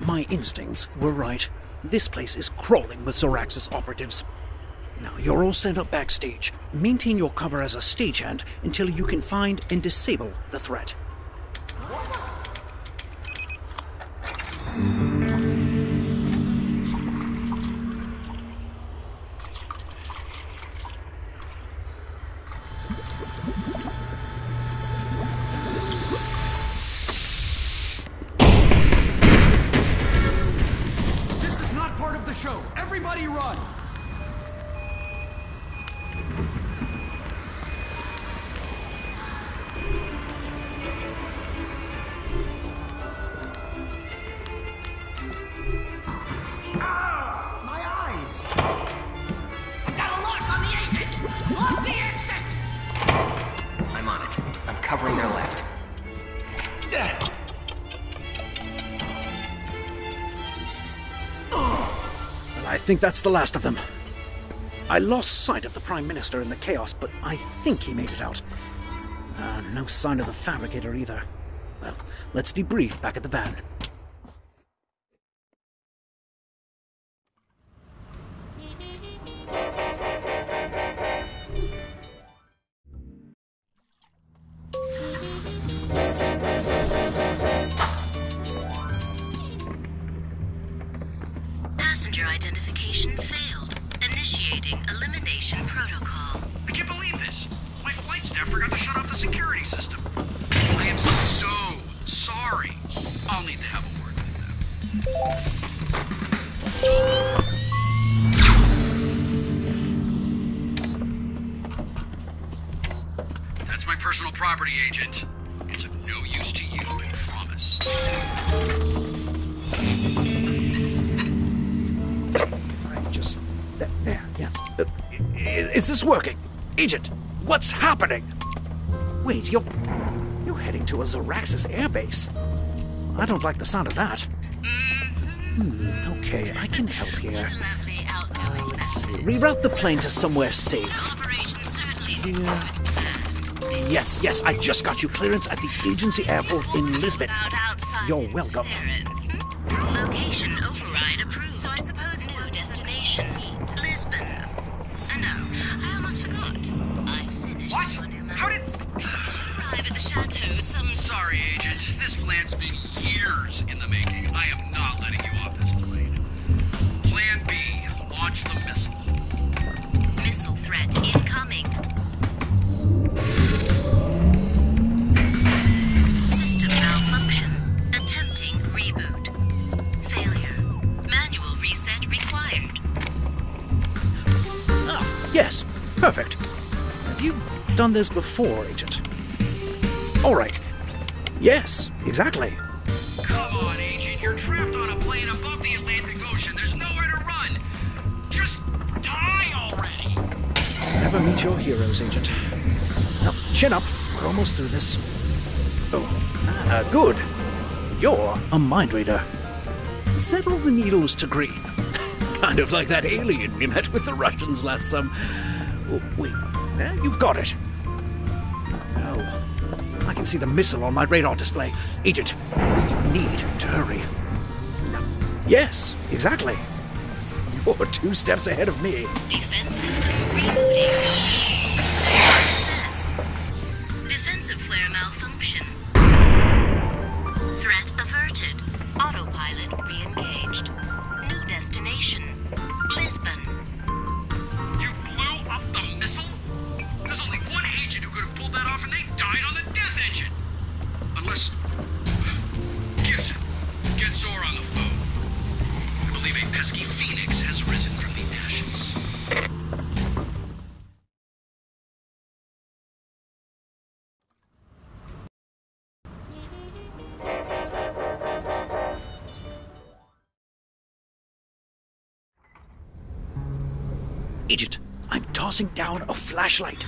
My instincts were right. This place is crawling with Zoraxis operatives. Now, you're all sent up backstage. Maintain your cover as a stagehand until you can find and disable the threat. Think that's the last of them. I lost sight of the Prime Minister in the chaos, but I think he made it out. Uh, no sign of the fabricator either. Well, let's debrief back at the van. Forgot to shut off the security system. I am so sorry. I'll need to have a word with them. That's my personal property, agent. It's of no use to you, I promise. I just. There, there yes. Uh, i- is this working? Agent, what's happening? Wait, you're. You're heading to a Zoraxis airbase. I don't like the sound of that. Hmm, okay, I can help here. Lovely outgoing Let's see. Reroute the plane to somewhere safe. Operation certainly didn't Yeah. planned. Yes, yes, I just got you clearance at the agency airport in Lisbon. You're welcome. clearance, hmm? Location override approved. So I suppose new destination, Lisbon. Uh, no, I almost forgot. I finished What? Your new How did- arrive at the chateau some Sorry, agent. This plan's been years in the making. I am not letting you off this plane. Plan B launch the missile. missile threat incoming. System malfunction. Attempting reboot. Failure. Manual reset required. Ah, yes, perfect. Have you done this before, Agent? All right. Yes, exactly. Come on, agent. You're trapped on a plane above the Atlantic Ocean. There's nowhere to run. Just die already. Never meet your heroes, Agent. Now, chin up. We're almost through this. Oh, ah, good. You're a mind reader. Set all the needles to green. kind of like that alien we met with the Russians last summer. Oh, wait, there, you've got it. Oh, I can see the missile on my radar display. Agent, we need to hurry. Yes, exactly. You're two steps ahead of me. Defense system rebooting. Success. Defensive flare malfunction. Threat averted. Autopilot re-engaged. New destination. Agent, I'm tossing down a flashlight.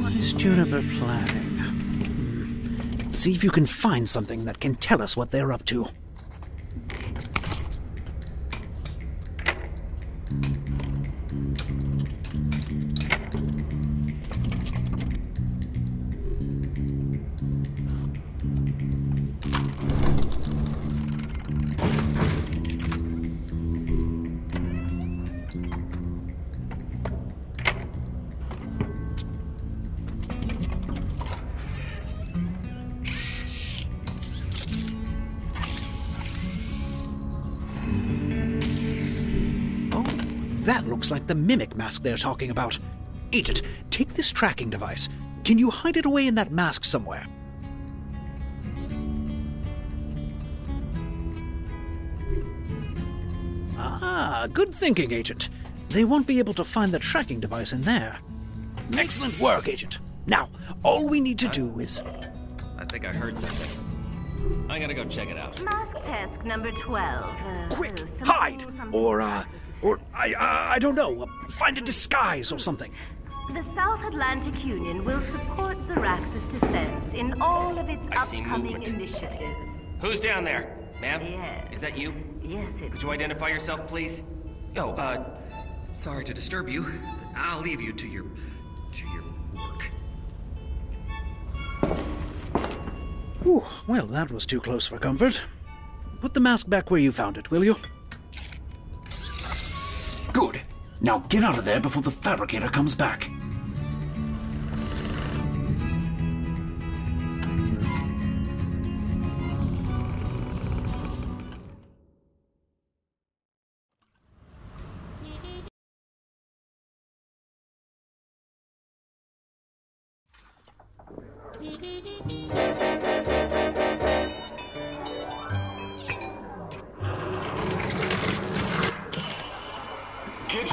What is Juniper planning. Hmm. See if you can find something that can tell us what they're up to. That looks like the mimic mask they're talking about. Agent, take this tracking device. Can you hide it away in that mask somewhere? Ah, good thinking, Agent. They won't be able to find the tracking device in there. Excellent work, Agent. Now, all we need to do is. I think I heard something. I'm gonna go check it out. Mask test number 12. Uh, Quick, hide! Or, uh, or, I, I, I don't know, uh, find a disguise or something. The South Atlantic Union will support Zoraxis defense in all of its I see upcoming movement. initiatives. Who's down there? Ma'am? Yes. Is that you? Yes, it Could you identify yourself, please? Oh, uh, sorry to disturb you. I'll leave you to your. to your work. Whew, well, that was too close for comfort. Put the mask back where you found it, will you? Now get out of there before the fabricator comes back.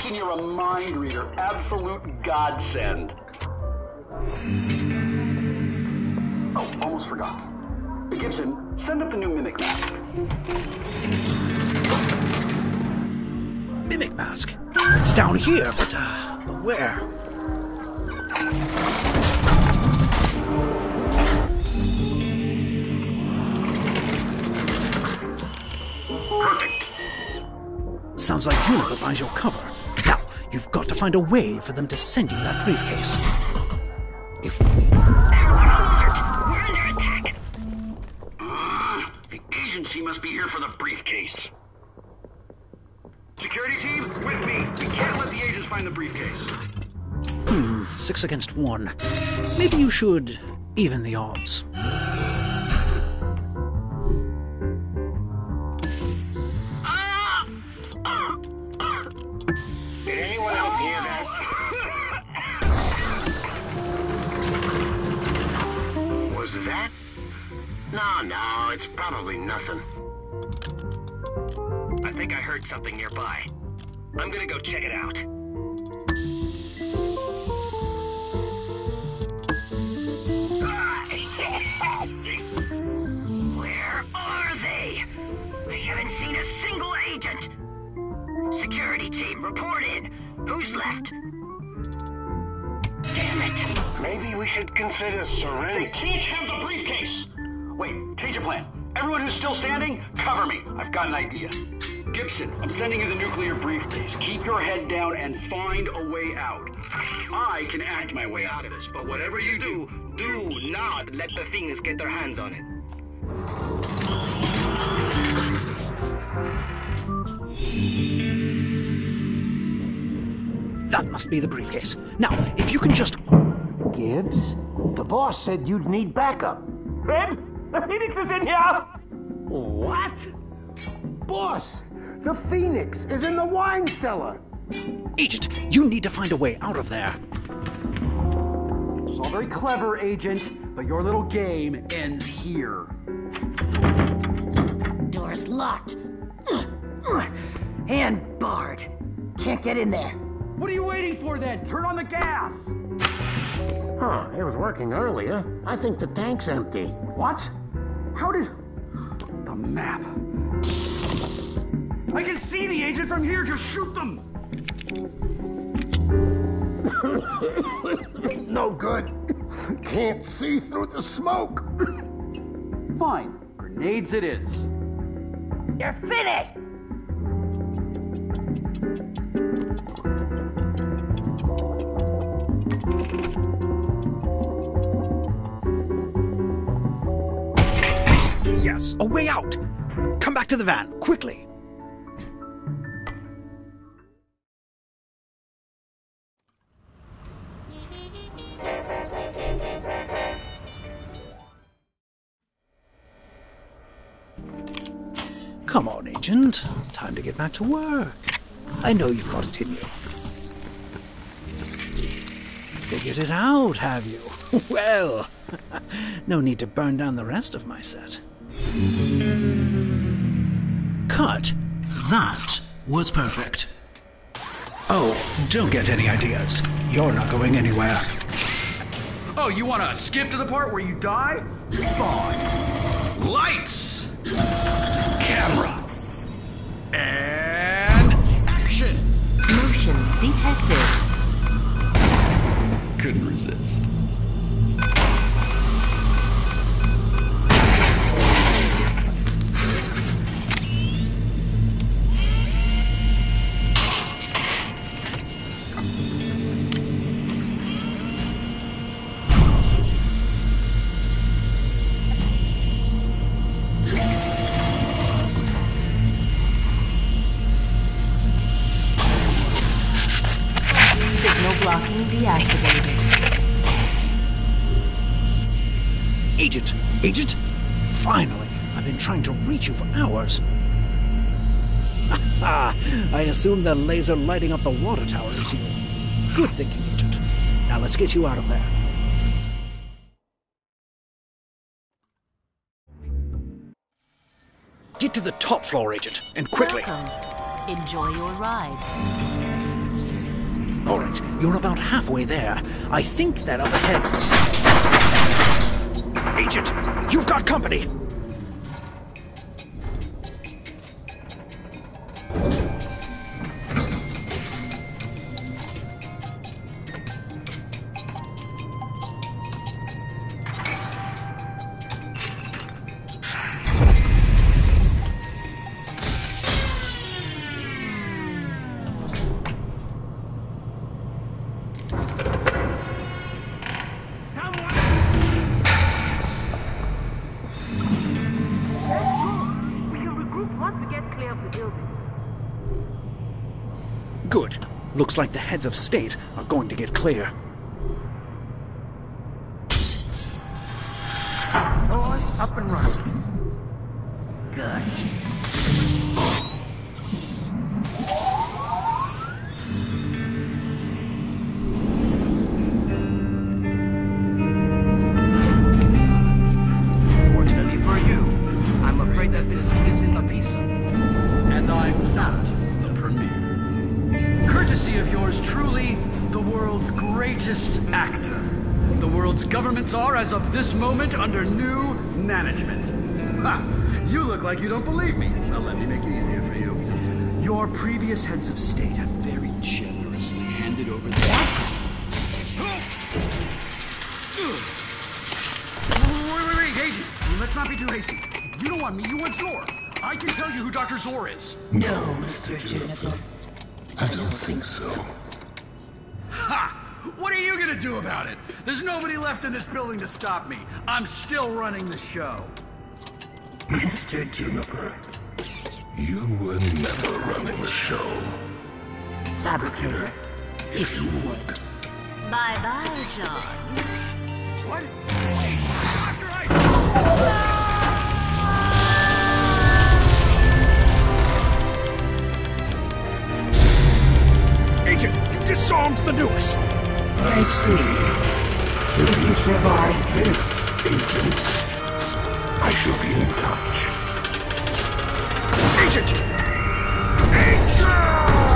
Gibson, you're a mind reader. Absolute godsend. Oh, almost forgot. Gibson, send up the new mimic mask. Mimic mask. It's down here, but, uh, but where? Perfect. Sounds like Juniper buys your cover. Now, you've got to find a way for them to send you that briefcase. If The agency must be here for the briefcase. Security team, with me. We can't let the agents find the briefcase. Hmm, six against one, maybe you should even the odds. Think I heard something nearby. I'm gonna go check it out. Where are they? I haven't seen a single agent. Security team, report in. Who's left? Damn it! Maybe we should consider surrendering. They can't have the briefcase! Wait, change of plan. Everyone who's still standing, cover me. I've got an idea. Gibson, I'm sending you the nuclear briefcase. Keep your head down and find a way out. I can act my way out of this, but whatever you do, do not let the things get their hands on it. That must be the briefcase. Now, if you can just. Gibbs? The boss said you'd need backup. Red, the Phoenix is in here! What? Boss, the Phoenix is in the wine cellar. Agent, you need to find a way out of there. It's all very clever, Agent, but your little game ends here. Door's locked. And barred. Can't get in there. What are you waiting for then? Turn on the gas! Huh, it was working earlier. I think the tank's empty. What? How did. The map. I can see the agent from here. Just shoot them! no good. Can't see through the smoke. Fine. Grenades it is. You're finished! Yes, a way out! Come back to the van, quickly! Time to get back to work. I know you've got it in you. Figured it out, have you? Well, no need to burn down the rest of my set. Cut. That was perfect. Oh, don't get any ideas. You're not going anywhere. Oh, you want to skip to the part where you die? Fine. Lights! Camera! And action! Motion detected. Couldn't resist. Blocking deactivated. Agent! Agent! Finally! I've been trying to reach you for hours. I assume the laser lighting up the water tower is you. Good thinking, Agent. Now let's get you out of there. Get to the top floor, Agent, and quickly. Welcome. Enjoy your ride. All right, you're about halfway there. I think that up ahead. Agent, you've got company. Looks like the heads of state are going to get clear. All up and running. Good. This under new management. Ha! You look like you don't believe me. Well, let me make it easier for you. Your previous heads of state have very generously handed over their... Wait, wait, wait, Agent. Let's not be too hasty. You don't want me, you want Zor. I can tell you who Dr. Zor is. No, Mr. Juniper. I don't think so. Ha! What are you gonna do about it? There's nobody left in this building to stop me. I'm still running the show. Mr. Juniper, you were never running the show. Fabricator, If you would. Bye bye, John. What? Doctor, I... Agent, you disarmed the nukes. I see. If you survive this, Agent, I shall be in touch. Agent! Agent!